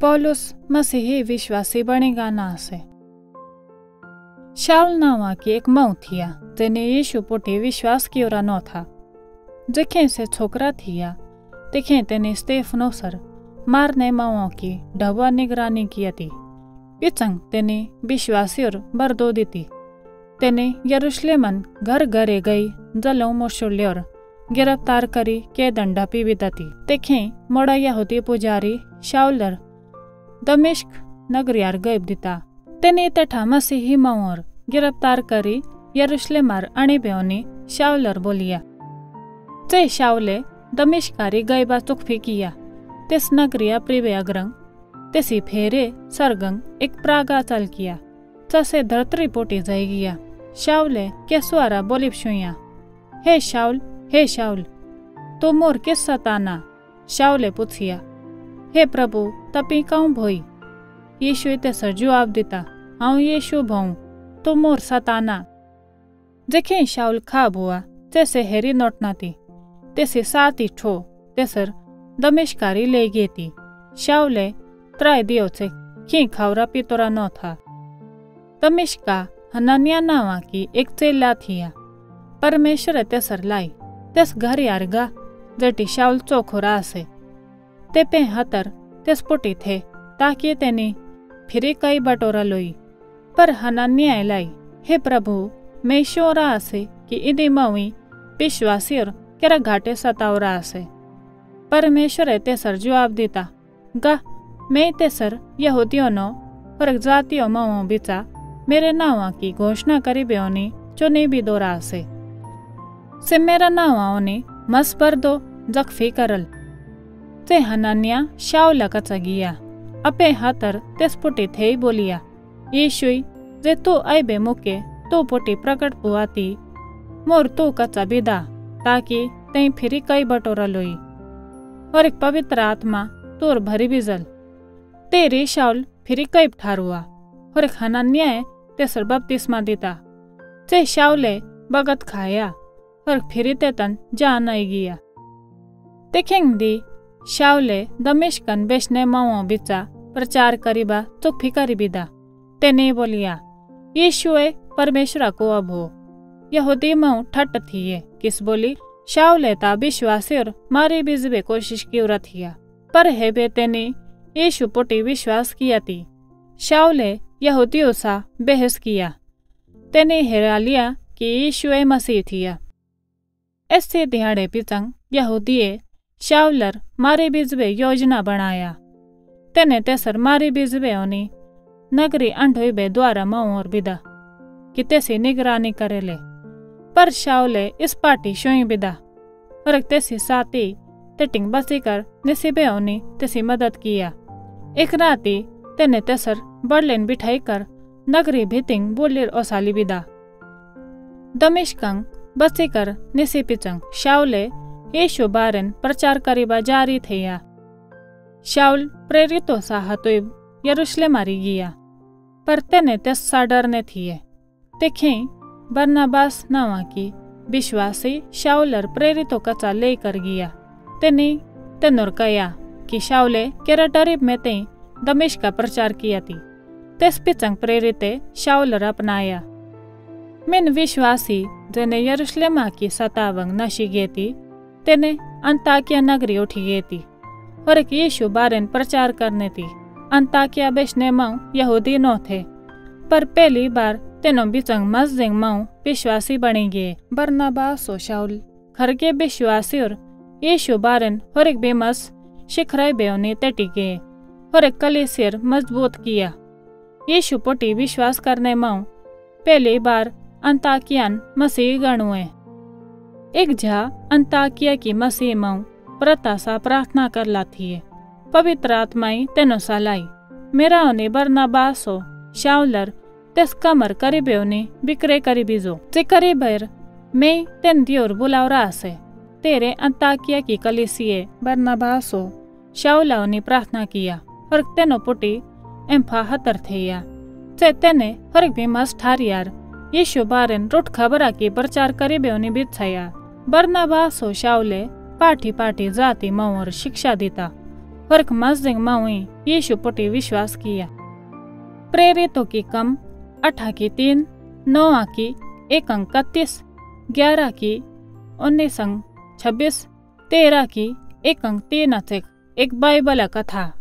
पौलुस मसीही विश्वासी बनेगा ना से। शाउल नावा की एक मऊ थिया जेने यीशु पोटे विश्वास की ओरा न था। जेखे से छोकरा थिया देखे तेने स्टेफनो सर मारने माओ की ढबा निगरानी की थी पिचंग तेने विश्वासी और बरदो दी थी तेने यरुशलेमन घर घरे गई, जलो मोशुल्योर गिरफ़्तार करी के दंडा पीविता थी देखे मोड़ा यहूदी पुजारी शाउलर दमिश्क नगरियार गैब दिता। तेने तेठा मसीही माओर गिरफ़्तार करी यरुशलेमार अणी बेवनी शाउलर बोलिया। ते शाउले दमिश्कारी गैबा चुकफी किया, तेस नगरिया प्रिवे अग्रंग तेसी फेरे सरगंग एक प्रागा चल किया चसे धरतरी पोटी जाई गया। शाउले के स्वारा बोलिप शुया हे शाउल हे शाउल तो मोर किस हे प्रभु, तपी काऊ भोई? यीशु तेसर जवाब दिता हाउ यीशु भऊ तो मोर सताना। जेखे शाउल खाब हुआ तेसे हेरी नोटना थी तेसे साती ठो, तेसर दमिश्कारी ले गई थी शाउले त्राय दियो से खी खावरा पितोरा न था? दमिश्का हनन्या नावा की एक चेला थिया। परमेश्वर तेसर लाई, तेस घर यारगा जटी शाउल चोखोरा असे ते पे हतर तेस पुटी थे, ताकि तेनी फिरे कई बटोरा लोई। पर हनन्या लाई हे प्रभु, मैं शोरा असे कि इदी मवी विश्वासी और केरा घाटे सतावरा आसे। परमेश्वर तेसर जवाब देता, गा, मैं ते सर यहूदियों नो और जातियों मवों बिचा मेरे नावा की घोषणा करी बेओनी चुनी भी दोरा से से मेरा नावा ओनी मस पर दो जखफी करल। ते हनन्या शाव कचगिया अपे हातर तेस पुटी थे बोलिया, यीशुई, जे तू आइबे मुके तो पुटी प्रकट पुआती मोर तू कचा बिदा, ताकि तई फिरी कई बटोरा लोई और एक पवित्र आत्मा तोर भरी बिजल। तेरी शाउल फिरी कई ठारुआ। और एक हनन्या तेसर बपतिस्मा देता। ते शाउले बगत खाया, और फिर ते तन जान आई गया। देखेंग दी शाउले दमिश्कन बेचने माओ बिचा प्रचार करीबा चुप्पी करी बिदा। तेने बोलिया, यीशुए परमेश्वर को अब हो। यहूदी मऊ ठट थी ये किस बोली शाउले ता विश्वासी और मारे बिजबे कोशिश की उरा थिया, पर है बे तेने यीशु पोटी विश्वास किया थी शाउले यहूदियों सा बहस किया। तेने हेरा लिया कि यीशु मसीह थिया। ऐसे दिहाड़े पिचंग यहूदिये शावलर मारे बिजबे योजना बनाया। तेने तेसर मारे बिजबे ओनी, नगरी अंडोइबे द्वारा मऊ और बिदा, कि तेसी निगरानी करे ले। पर शावले इस पार्टी शोई बिदा, और तेसी साथी टिंग बसी कर निसिबे ओनी तेसी मदद किया। एक राती तेने तेसर बड़लेन बिठाई कर नगरी भितिंग बोलिर ओसाली बिदा। दमिश्कंग बसीकर निसिपिचंग शाउले यीशु बारन प्रचार करीबा जारी थेया शाउल प्रेरितो सा हतुब यरुशले मारी गया पर तेने तेस सा डरने थिए देखे बरनाबास नावा की विश्वासी शाउलर प्रेरितो कचा लेकर गया तेने तेनुर कया कि शाउले केरा डरीब में ते दमिश का प्रचार किया थी तेस पिचंग प्रेरिते शाउलर अपनाया मिन विश्वासी જેને યરુશલેમાકી સતાવંગ નશી ગેતી कुत्ते ने अंताकिया नगरी उठी गई थी और एक यीशु बारे प्रचार करने थी अंताकिया बेचने मऊ यहूदी नो थे पर पहली बार तेनों बिचंग मस्जिंग मऊ विश्वासी बनी गए बरनाबा सोशाउल खर के विश्वासी और यीशु बारेन और एक बेमस शिखराय बेउनी तटी गए और एक कले सिर मज़बूत किया यीशु पोटी विश्वास करने मऊ पहली बार अंताकियान मसीह गणुए एक झा अंताकिया की मसीह मऊ प्रतासा प्रार्थना कर लाती है। पवित्र आत्माई तेनो सालाई। मेरा ओने बरनाबासो शाउलर तेस कमर करीबे ओने बिक्रे करीबिजो जे करीबर मैं तेन दियोर बुलावरा से। तेरे अंताकिया की कलिसिए बरनाबासो शाउला ओने प्रार्थना किया। और तेनो पुटी एम्फा हतर थे या ते तेने हर भी मस ठारियार यीशु बारेन रुट खबरा की प्रचार करे बेवनी बिछाया बरनाबास हो शावले पाठी पाठी जाती मवर शिक्षा देता। फ़र्क मजदिंग माउई यीशु पोटी विश्वास किया। प्रेरितों की कम, अठा की तीन नौ की एक अंक इकतीस ग्यारह की उन्नीस अंक छब्बीस तेरह की एक अंक तीन एक बाइबल कथा।